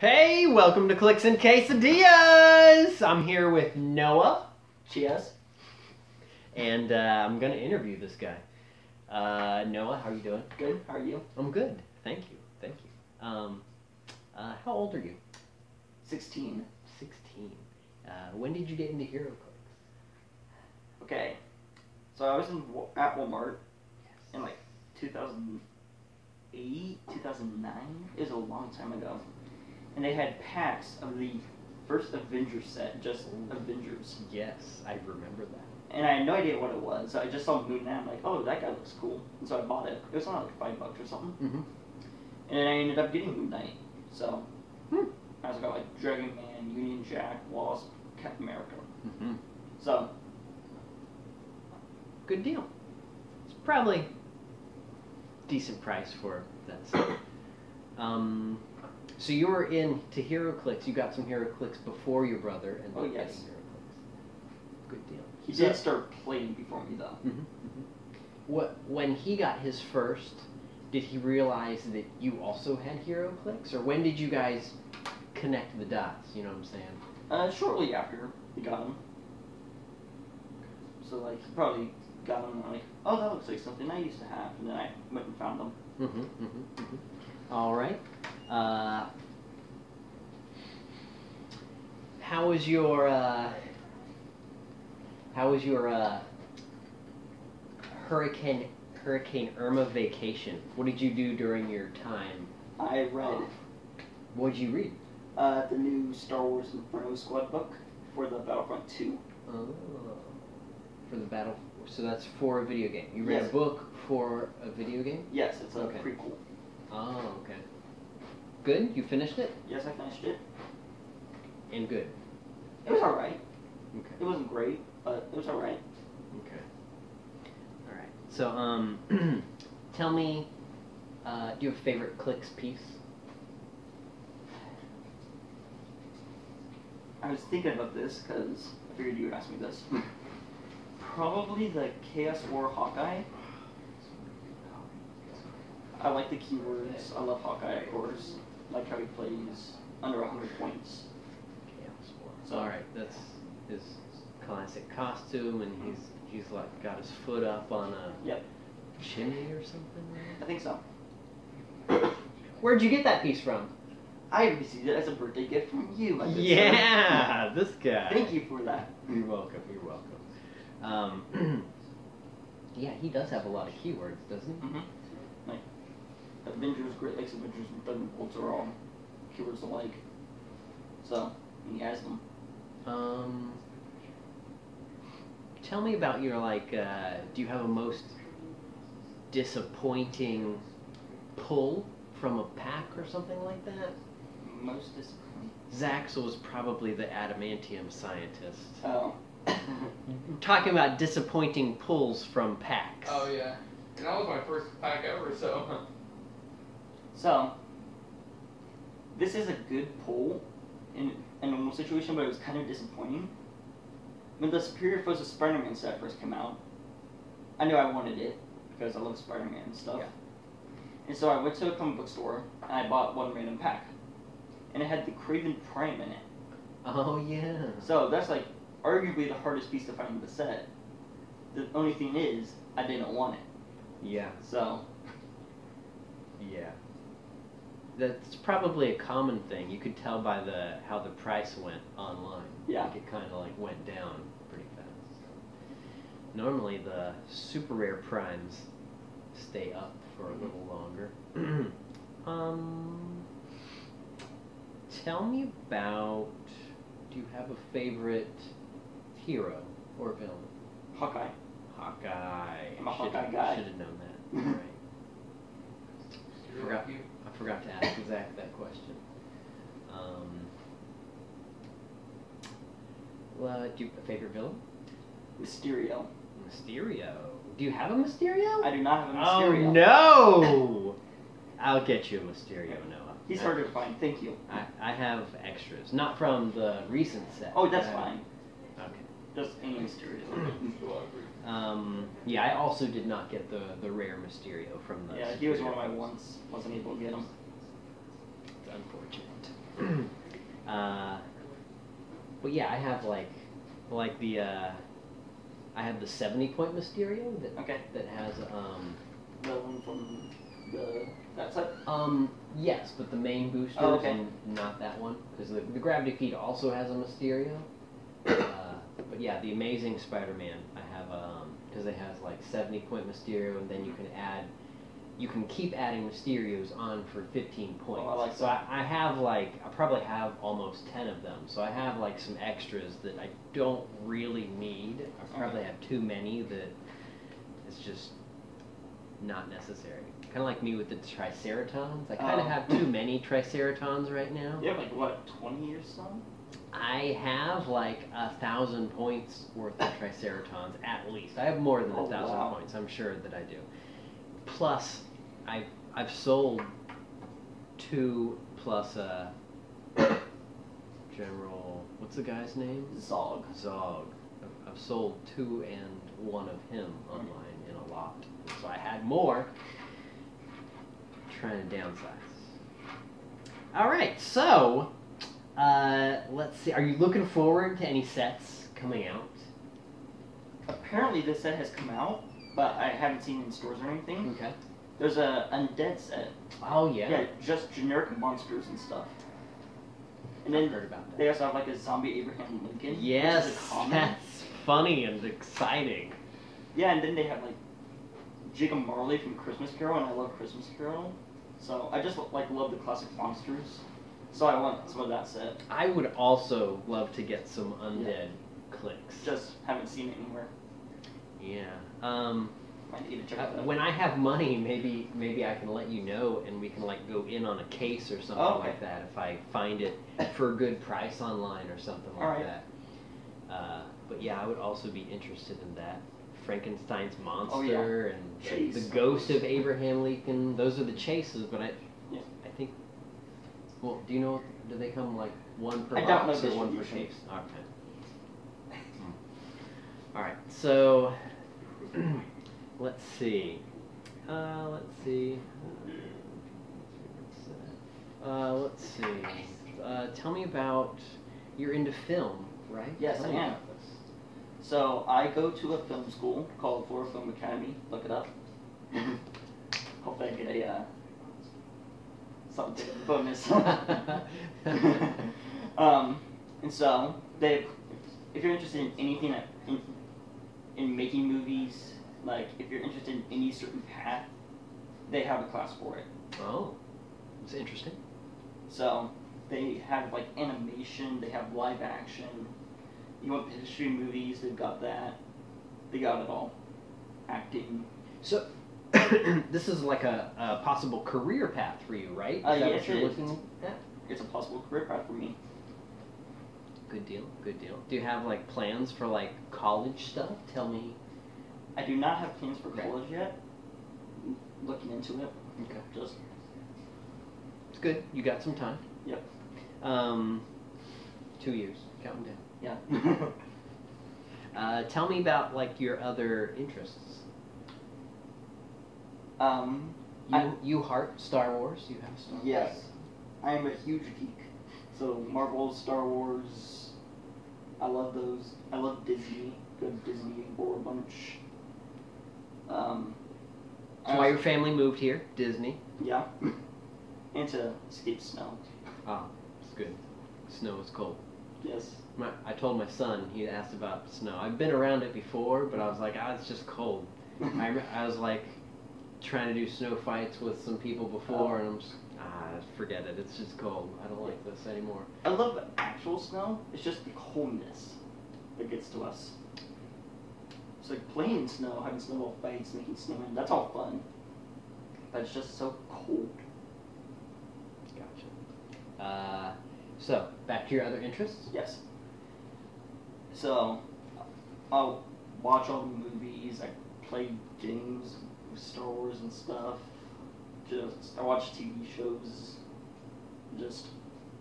Hey, welcome to Clix and Quesadillas. I'm here with Noah, Cheers. and uh, I'm gonna interview this guy. Uh, Noah, how are you doing? Good. How are you? I'm good. Thank you. Thank you. Um, uh, how old are you? 16. 16. Uh, when did you get into HeroClix? Okay. So I was in at Walmart in like 2008, 2009. It was a long time ago. And they had packs of the first Avengers set, just Avengers. Yes, I remember that. And I had no idea what it was. So I just saw Moon Knight. I'm like, oh, that guy looks cool. And so I bought it. It was only like five bucks or something. Mm-hmm. And then I ended up getting Moon Knight. So Hmm. I also got like Dragon Man, Union Jack, Wasp, Captain America. Mm-hmm. So Good deal. It's probably decent price for that set. Um, so you were in to HeroClix. You got some HeroClix before your brother, and Oh, yes. HeroClix. Good deal. he So- did start playing before me though. Mhm, mhm. What when he got his first, did he realize that you also had HeroClix, or when did you guys connect the dots? You know what I'm saying? Uh, shortly after he got him. So like he probably got him and like, oh that looks like something I used to have, and then I went and found them. Mm-hmm, mm-hmm, mm-hmm. All right. Uh, how was your uh, How was your uh, Hurricane Hurricane Irma vacation? What did you do during your time? I read What did you read? uh, the new Star Wars Inferno Squad book for the Battlefront 2. Oh, for the battle. So that's for a video game. You read a book for a video game. Yes, it's a Okay. prequel. Oh, okay. Good. You finished it, Yes, I finished it. and good. It was alright. Okay. It wasn't great, but it was alright. Okay. All right. So, um, tell me, uh, do you have a favorite Clix piece? I was thinking about this because I figured you would ask me this. Probably the Chaos War Hawkeye. I like the keywords. I love Hawkeye, of course. like how he plays under 100 points. Chaos War. So- All right. That's his classic costume, and he's he's like got his foot up on a Yep, chimney or something. I think so. Where'd you get that piece from? I received it as a birthday gift from you. I did, sir. Yeah, this guy. Thank you for that. You're welcome. You're welcome. Um, yeah, he does have a lot of keywords, doesn't he? hmm Like Avengers, Great Lakes Avengers, and Thunderbolts are all keywords alike. So he has them. Um, tell me about your like. Uh, do you have a most disappointing pull from a pack or something like that? Most disappointing. Zaxel was probably the adamantium scientist. Oh. Talking about disappointing pulls from packs. Oh yeah, and that was my first pack ever. So So, this is a good pull in a normal situation, but it was kind of disappointing. When the Superior Foes of Spider-Man set first came out, I knew I wanted it because I love Spider-Man and stuff. Yeah. And so I went to a comic book store and I bought one random pack, and it had the Kraven Prime in it. Oh yeah. So that's like arguably the hardest piece to find in the set. The only thing is, I didn't want it. Yeah. So Yeah. That's probably a common thing. You could tell by the how the price went online. Yeah. Like it kind of like went down pretty fast. Normally the super rare primes stay up for a little longer. um, tell me about. Do you have a favorite hero or villain? Hawkeye. Hawkeye. I'm a Should've- Hawkeye guy. Should've known that. All right. Forgot. I forgot to ask Zach that question. Um, well, do you favorite villain? Mysterio. Mysterio. Do you have a Mysterio? I do not have a Mysterio. oh Mysterio. no! I'll get you a Mysterio, Noah. He's harder to find. Thank you. I, I have extras, not from the recent set. Oh, that's fine. Okay. Just any Mysterio. Yeah, I also did not get the, the rare Mysterio from the. yeah, he was one of my ones. Wasn't able to get him. It's unfortunate. uh, but yeah, I have like, like the, uh, I have the seventy point Mysterio that Okay. that has um, The one from the that side. um, yes, but the main booster Oh, okay. and not that one because the, the Gravity Feed also has a Mysterio. Uh, but yeah, the Amazing Spider-Man, I have um, because it has like seventy point Mysterio, and then you can add, you can keep adding Mysterios on for fifteen points. Oh, I like so I, I have like I probably have almost ten of them. So I have like some extras that I don't really need. I probably have too many that it's just not necessary. Kind of like me with the Triceratons. I kind of Oh. have too many Triceratons right now. You have like what, twenty or so? I have like a thousand points worth of Triceratons at least. I have more than a Oh, thousand wow. points. I'm sure that I do. Plus, I've I've sold two plus a general. What's the guy's name? Zog. Zog. I've- I've sold two and one of him online in a lot. So I had more. Trying to downsize. All right, so uh, let's see. Are you looking forward to any sets coming out? Apparently this set has come out, but I haven't seen it in stores or anything. Okay. There's a undead set. Oh yeah. Yeah, just generic monsters and stuff. And I've then heard about that. they also have like a zombie Abraham Lincoln. Yes, is a common. that's funny and exciting. Yeah, and then they have like Jacob Marley from Christmas Carol, and I love Christmas Carol. So I just like love the classic monsters. So I want some of that set. I would also love to get some undead Clix. Just haven't seen it anywhere. yeah. Um, Might need to check Uh, when I have money, maybe maybe I can let you know, and we can like go in on a case or something Oh, okay. like that if I find it for a good price online or something like Alright. that. Uh, but yeah, I would also be interested in that. Frankenstein's monster Oh, yeah. and the, the ghost of Abraham Lincoln. Those are the chases, but I, Yeah. I. Well, do you know? Do they come like one per I don't box know or one per distribution. chase? Okay. Hmm. All right, so let's see. Uh, let's see. Uh, let's see. Uh, tell me about. You're into film, right? Yes, Tell I me am. about this. So I go to a film school called Florida Film Academy. Look it up. Hope I get a uh, something bonus. um, and so they, if you're interested in anything that, in, in making movies, like if you're interested in any certain path, they have a class for it. Oh, it's interesting. So they have like animation, they have live action. You want history movies, they've got that. They got it all. Acting. So, this is like a, a possible career path for you, right? Is Uh, that yes, what you're it is. looking at? It's a possible career path for me. Good deal. Good deal. Do you have like plans for like college stuff? Tell me. I do not have plans for Right. college yet. Looking into it. Okay. Just It's good. You got some time. Yep. Um, two years. Counting down. yeah. Uh, tell me about like your other interests. Um You I- you heart Star Wars. You have Star Wars. yes. I am a huge geek. So Marvel, Star Wars, I love those. I love Disney. Good Disney horror bunch. Um That's why your family moved here. Disney. Yeah. and to escape snow. Ah, it's good. Snow is cold. Yes. My, I told my son. He asked about snow. I've been around it before, but I was like, ah, it's just cold. I, I was like trying to do snow fights with some people before, and I'm just ah, forget it. It's just cold. I don't like this anymore. I love the actual snow. It's just the coldness that gets to us. It's like playing in snow, having snowball fights, making snowmen. That's all fun. But it's just so cold. Gotcha. Uh, so back to your other interests. Yes. So, I'll watch all the movies. I play games Star Wars and stuff. Just I watch TV shows. Just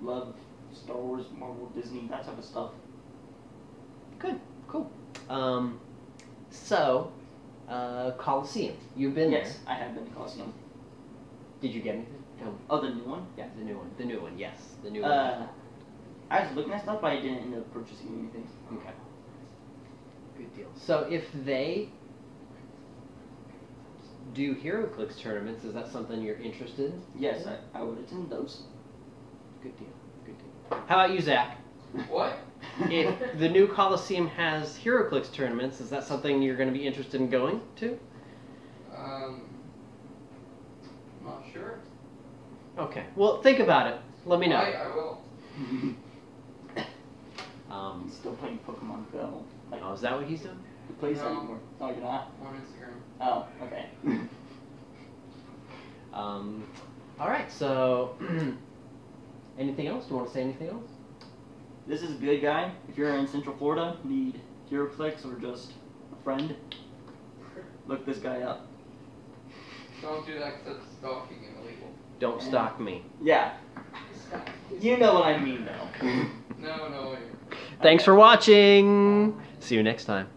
love Star Wars, Marvel, Disney, that type of stuff. Good. Cool. Um, so, uh, Coliseum. You've been yes, I have been to Coliseum. Did you get anything? Me. Oh, the new one. Yeah, the new one. The new one. Yes, the new one. Uh, I was looking at stuff, but I didn't end up purchasing anything. Okay. Good deal. So if they do HeroClix tournaments, is that something you're interested in? Yes, I, I would attend those. Good deal. Good deal. How about you, Zach? What? If the new Coliseum has HeroClix tournaments, is that something you're going to be interested in going to? Um, not sure. Okay. Well, think about it. Let me know. I, I will. I'm Um, still playing Pokemon Go. Like, oh, is that what he's done? Who plays that No. anymore? Oh, you're not? On Instagram. Oh, okay. Um, all right. So, anything else? Do you want to say anything else? this is a good guy. If you're in Central Florida, need HeroClix or just a friend, look this guy up. Don't do that because it's stalking and illegal. Don't stalk me. Yeah, you know what I mean though. No, no way. Thanks for watching. See you next time.